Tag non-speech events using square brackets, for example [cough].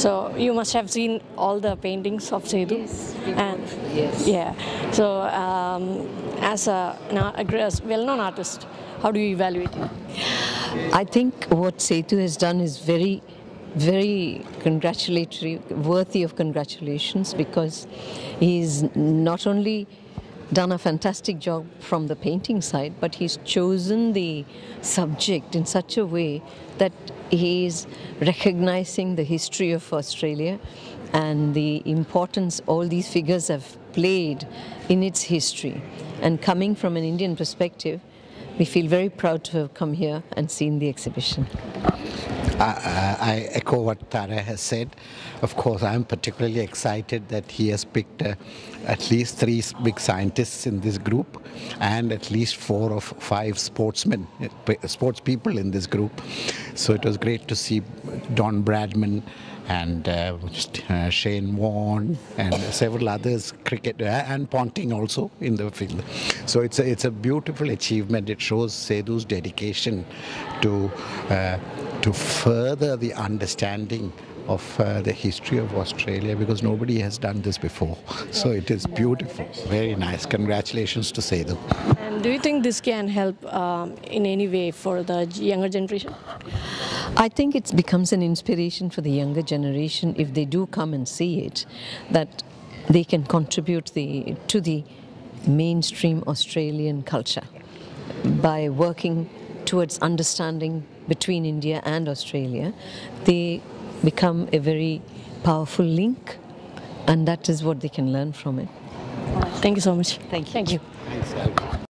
So you must have seen all the paintings of Sedu. Yes, and Yes. yeah. So um, as a, a well-known artist, how do you evaluate it? I think what Sedu has done is very, very congratulatory, worthy of congratulations because he's not only done a fantastic job from the painting side, but he's chosen the subject in such a way that he is recognizing the history of Australia and the importance all these figures have played in its history. And coming from an Indian perspective, we feel very proud to have come here and seen the exhibition. I, I echo what Tara has said. Of course, I'm particularly excited that he has picked uh, at least three big scientists in this group and at least four or five sportsmen, uh, sports people in this group. So it was great to see Don Bradman and uh, uh, Shane Warne and several others, cricket uh, and Ponting also in the field. So it's a, it's a beautiful achievement. It shows Sedu's dedication to uh, to further the understanding of uh, the history of Australia because nobody has done this before. [laughs] So it is beautiful, very nice. Congratulations to Sedu. And do you think this can help um, in any way for the younger generation? I think it becomes an inspiration for the younger generation if they do come and see it, that they can contribute the, to the mainstream Australian culture by working towards understanding between India and Australia. They become a very powerful link, and that is what they can learn from it. Thank you so much. Thank you. Thank you. Thanks,